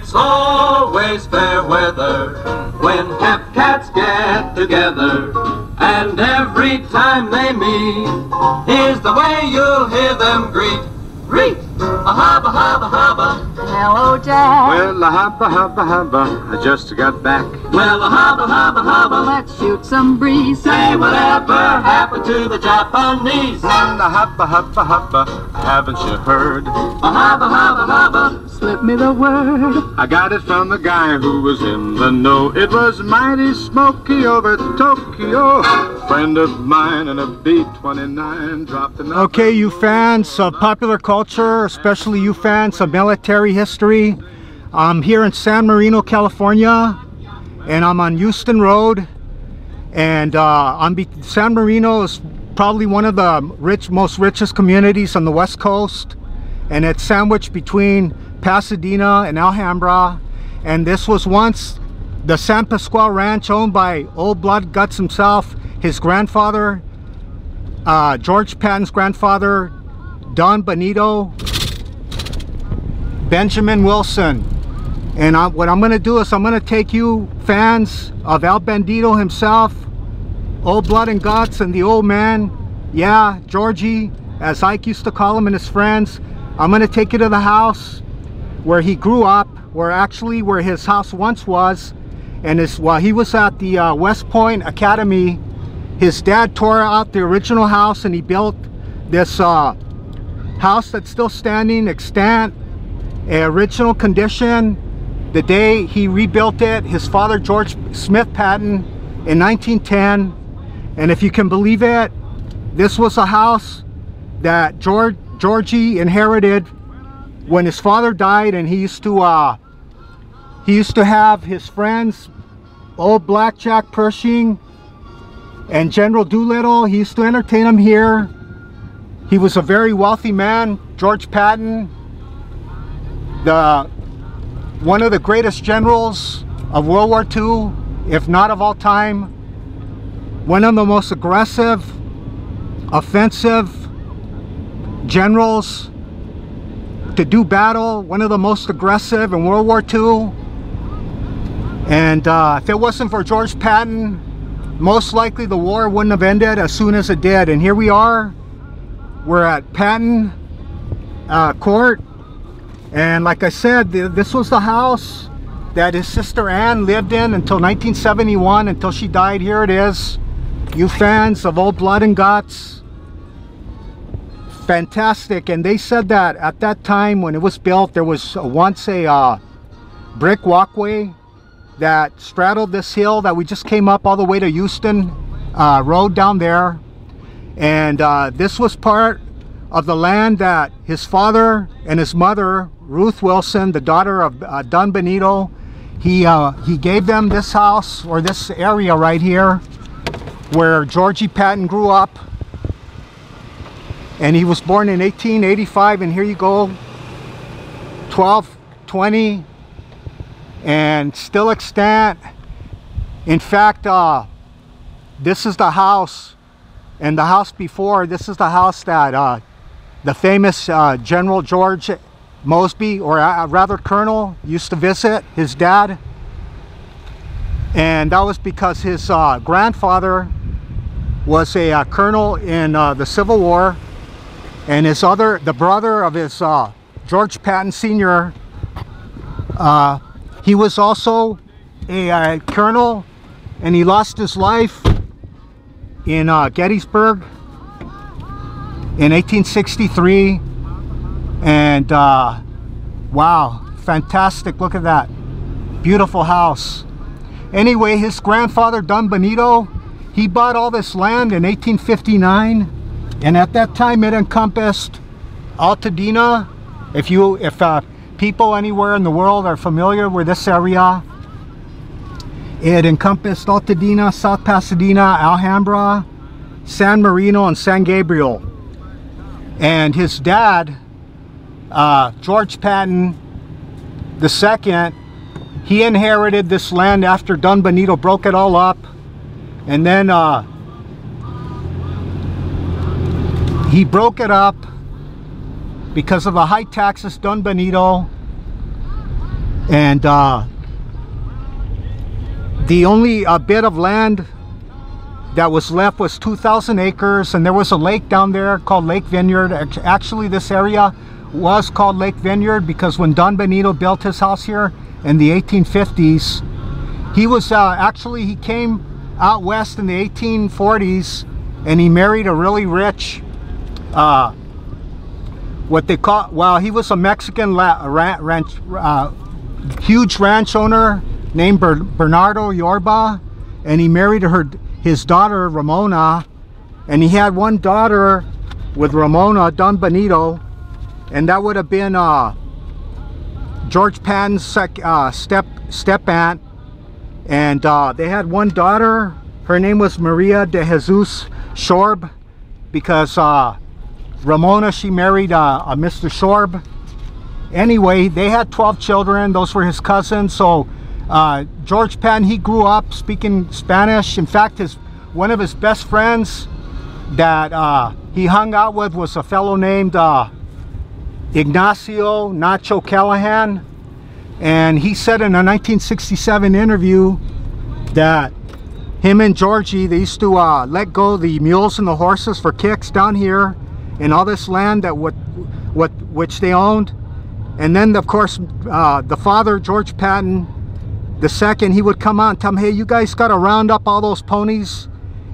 It's always fair weather when half cats get together. And every time they meet, here's the way you'll hear them greet. Greet! A hubba hubba hubba. Hello, Jack. Well, a hubba hubba hubba, I just got back. Well, a hubba hubba hubba. Let's shoot some breeze. Say whatever happened to the Japanese. And a hubba hubba hubba, haven't you heard? A hubba hubba hubba. Slip me the word. I got it from a guy who was in the know. It was mighty smoky over Tokyo. Friend of mine and a B-29 dropped an Okay, you fans of popular culture, especially you fans of military history, I'm here in San Marino, California, and I'm on Houston Road. And uh, I'm San Marino is probably one of the rich, most richest communities on the West Coast, and it's sandwiched between Pasadena and Alhambra. And this was once the San Pasqual Ranch, owned by Old Blood Guts himself, his grandfather, uh, George Patton's grandfather, Don Benito, Benjamin Wilson. And I, what I'm going to do is I'm going to take you fans of El Bandito himself, Old Blood and Guts, and the old man, yeah, Georgie, as Ike used to call him and his friends. I'm going to take you to the house where he grew up, where actually where his house once was. And his, while he was at the uh, West Point Academy, his dad tore out the original house and he built this uh, house that's still standing extant original condition the day he rebuilt it his father George Smith Patton in 1910 and if you can believe it this was a house that George Georgie inherited when his father died and he used to uh, he used to have his friends old Blackjack Pershing and General Doolittle. He used to entertain him here. He was a very wealthy man George Patton the one of the greatest generals of World War II if not of all time. One of the most aggressive offensive generals to do battle one of the most aggressive in World War II and uh, if it wasn't for George Patton most likely the war wouldn't have ended as soon as it did. And here we are. We're at Patton uh, Court. And like I said th this was the house that his sister Anne lived in until 1971 until she died. Here it is. You fans of old blood and guts fantastic. And they said that at that time when it was built there was once a uh, brick walkway that straddled this hill that we just came up all the way to Houston uh, road down there. And uh, this was part of the land that his father and his mother Ruth Wilson the daughter of uh, Don Benito he uh, he gave them this house or this area right here where Georgie Patton grew up and he was born in 1885 and here you go 1220 and still extant. In fact uh, this is the house and the house before this is the house that uh, the famous uh, General George Mosby or uh, rather Colonel used to visit his dad. And that was because his uh, grandfather was a uh, colonel in the Civil War and his other the brother of his uh, George Patton Sr. Uh, he was also a, uh, colonel and he lost his life in uh, Gettysburg in 1863 and uh, wow fantastic look at that beautiful house anyway his grandfather Don Benito he bought all this land in 1859 and at that time it encompassed Altadena if you if uh, people anywhere in the world are familiar with this area it encompassed Altadena, South Pasadena, Alhambra, San Marino, and San Gabriel. And his dad, uh, George Patton II, he inherited this land after Don Benito broke it all up. And then uh, he broke it up because of the high taxes Don Benito And uh, the only uh, bit of land that was left was 2,000 acres, and there was a lake down there called Lake Vineyard. Actually, this area was called Lake Vineyard because when Don Benito built his house here in the 1850s, he was uh, actually he came out west in the 1840s, and he married a really rich, uh, what they call well, he was a Mexican ranch, uh, huge ranch owner named Ber- Bernardo Yorba, and he married her his daughter Ramona, and he had one daughter with Ramona Don Benito, and that would have been uh, George Patton's sec- uh, step step aunt, and uh, they had one daughter. Her name was Maria de Jesus Shorb, because uh, Ramona she married uh, a Mr. Shorb. Anyway, they had 12 children. Those were his cousins. So uh, George Patton he grew up speaking Spanish. In fact, his one of his best friends that uh, he hung out with was a fellow named uh, Ignacio Nacho Callahan. And he said in a 1967 interview that him and Georgie, they used to uh, let go the mules and the horses for kicks down here in all this land that what, what which they owned. And then of course uh, the father, George Patton, the second, he would come on tell them, hey, you guys got to round up all those ponies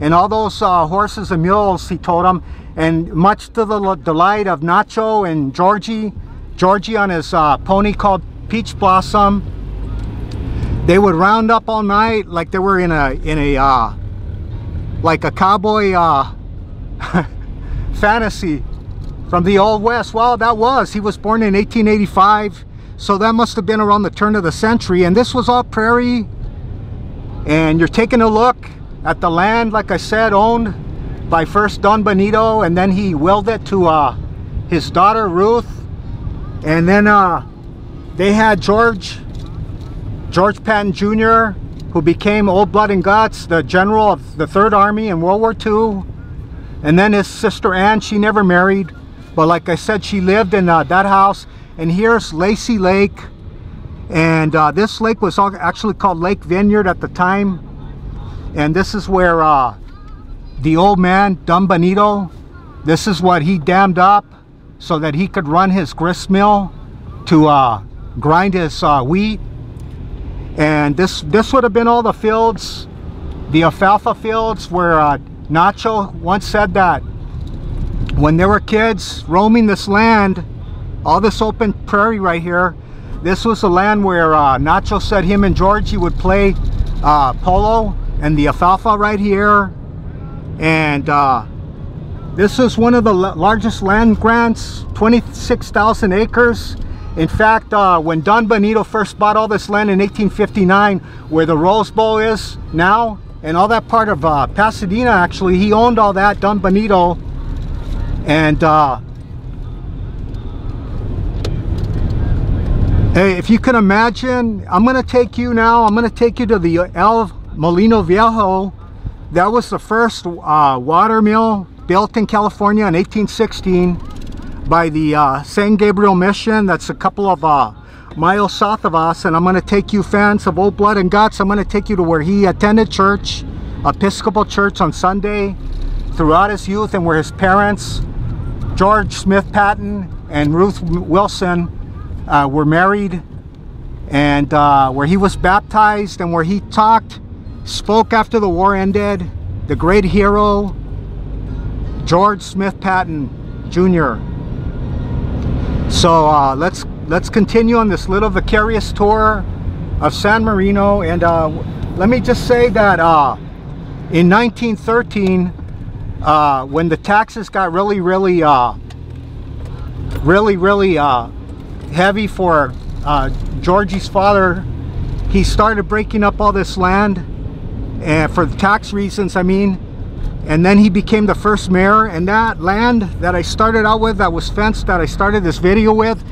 and all those uh, horses and mules, he told them. And much to the delight of Nacho and Georgie, Georgie on his uh, pony called Peach Blossom, they would round up all night like they were in a in a uh, like a cowboy uh, fantasy from the old west. Well, that was. He was born in 1885, so that must have been around the turn of the century. And this was all prairie. And you're taking a look at the land, like I said, owned by first Don Benito, and then he willed it to uh, his daughter Ruth, and then uh, they had George, George Patton Jr., who became Old Blood and Guts, the general of the Third Army in World War II, and then his sister Ann. She never married, but like I said, she lived in uh, that house. And here's Lacy Lake, and uh, this lake was actually called Lake Vineyard at the time. And this is where uh, the old man, Don Benito, this is what he dammed up so that he could run his grist mill to uh, grind his uh, wheat. And this, this would have been all the fields, the alfalfa fields where uh, Nacho once said that when there were kids roaming this land, all this open prairie right here, this was the land where uh, Nacho said him and Georgie would play uh, polo and the alfalfa right here. And uh, this is one of the largest land grants 26,000 acres. In fact uh, when Don Benito first bought all this land in 1859 where the Rose Bowl is now and all that part of uh, Pasadena actually he owned all that Don Benito and uh, hey if you can imagine I'm gonna take you now I'm gonna take you to the El Molino Viejo. That was the first uh, water mill built in California in 1816 by the uh, San Gabriel Mission. That's a couple of uh, miles south of us. And I'm going to take you fans of Old Blood and Guts. I'm going to take you to where he attended church, Episcopal Church on Sunday throughout his youth and where his parents, George Smith Patton and Ruth Wilson, uh, were married and uh, where he was baptized and where he talked spoke after the war ended, the great hero, George Smith Patton Jr. So uh, let's let's continue on this little vicarious tour of San Marino and uh, let me just say that uh, in 1913 uh, when the taxes got really really uh, really really uh, heavy for Georgie's father he started breaking up all this land and for tax reasons I mean and then he became the first mayor and that land that I started out with that was fenced that I started this video with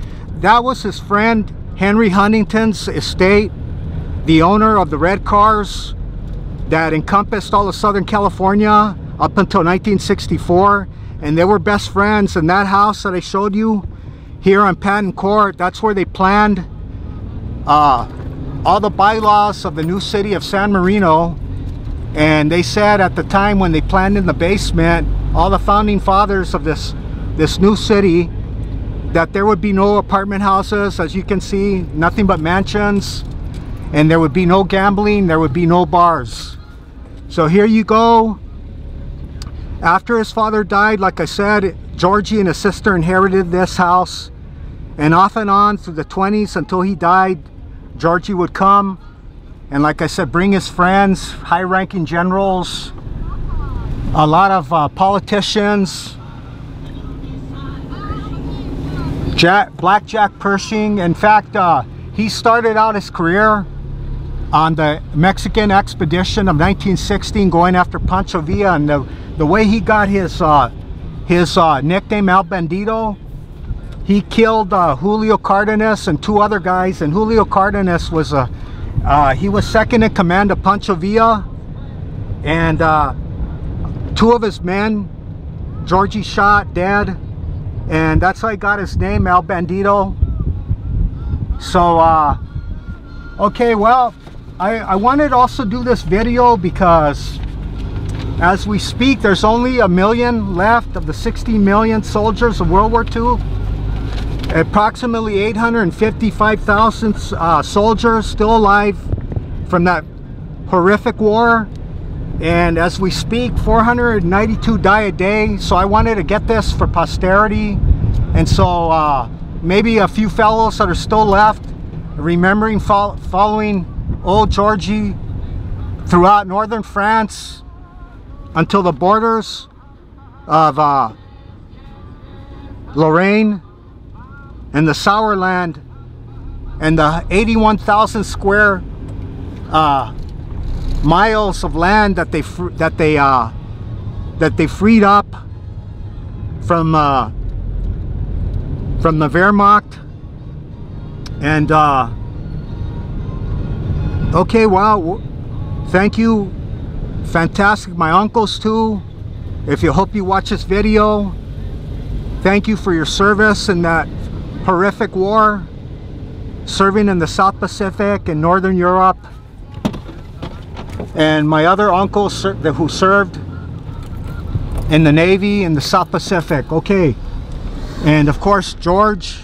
that was his friend Henry Huntington's estate the owner of the red cars that encompassed all of Southern California up until 1964 and they were best friends in that house that I showed you here on Patton Court that's where they planned uh, all the bylaws of the new city of San Marino. And they said at the time when they planned in the basement, all the founding fathers of this this new city, that there would be no apartment houses, as you can see, nothing but mansions, and there would be no gambling, there would be no bars. So here you go. After his father died, like I said, Georgie and his sister inherited this house. And off and on through the 20s until he died, Georgie would come and like I said, bring his friends, high-ranking generals, a lot of uh, politicians, Jack, Black Jack Pershing. In fact, uh, he started out his career on the Mexican expedition of 1916 going after Pancho Villa. And the, the way he got his uh, his uh, nickname El Bandito he killed uh, Julio Cardenas and two other guys. And Julio Cardenas was a uh, he was second in command of Pancho Villa. And uh, two of his men Georgie shot dead and that's how he got his name El Bandito so uh, okay well I, I wanted to also do this video because as we speak there's only a million left of the 60 million soldiers of World War II approximately 855,000 uh, soldiers still alive from that horrific war and as we speak 492 die a day so I wanted to get this for posterity. And so uh, maybe a few fellows that are still left remembering fo following old Georgie throughout northern France until the borders of uh, Lorraine and the Saarland and the 81,000 square uh, miles of land that they that they uh, that they freed up from uh, from the Wehrmacht. And uh, okay wow thank you. Fantastic. My uncles too. If you hope you watch this video thank you for your service in that horrific war serving in the South Pacific and Northern Europe and my other uncle who served in the Navy in the South Pacific okay. And of course George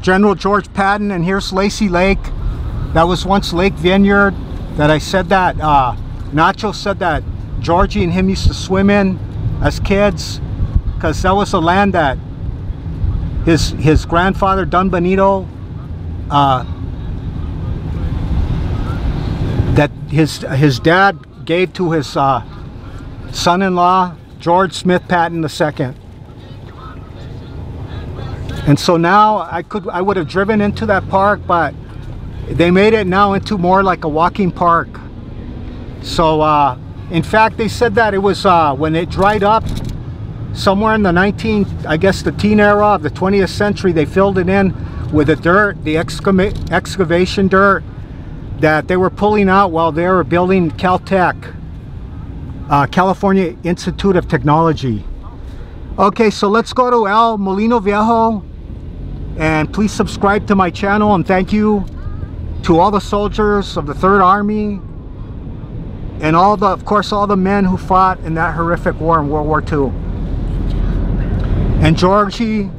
General George Patton and here's Lacy Lake. That was once Lake Vineyard that I said that uh, Nacho said that Georgie and him used to swim in as kids because that was the land that his his grandfather Don Benito uh, that his his dad gave to his uh, son-in-law George Smith Patton II and so now I could I would have driven into that park but they made it now into more like a walking park. So uh, in fact they said that it was uh, when it dried up somewhere in the 19 I guess the teen era of the 20th century they filled it in with the dirt the excavation dirt that they were pulling out while they were building Caltech uh, California Institute of Technology okay so let's go to El Molino Viejo and please subscribe to my channel and thank you to all the soldiers of the Third Army and all the of course all the men who fought in that horrific war in World War II and Georgie,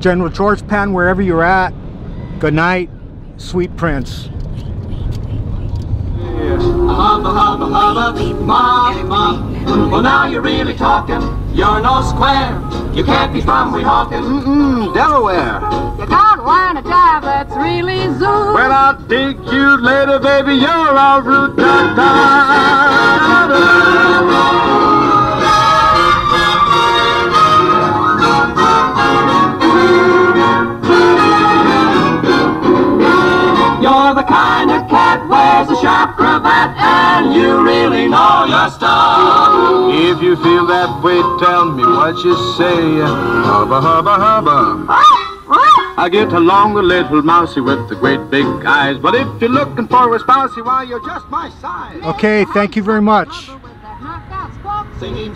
General George Penn, wherever you're at, good night, sweet prince. Hubba, hubba, hubba, mama. Well, now you're really talking. You're no square. You can't be from Weehawken. Mm-mm, Delaware. You can't line a jive that's really zoo. Well, I'll dig you later, baby. You're all root. Da, da, da, sharp cravat and you really know your stuff. If you feel that way, tell me what you say. Hubba, hubba, hubba. I get along with little mousy with the great big eyes. But if you're looking for a spousey, why, you're just my size. Okay, thank you very much. Singing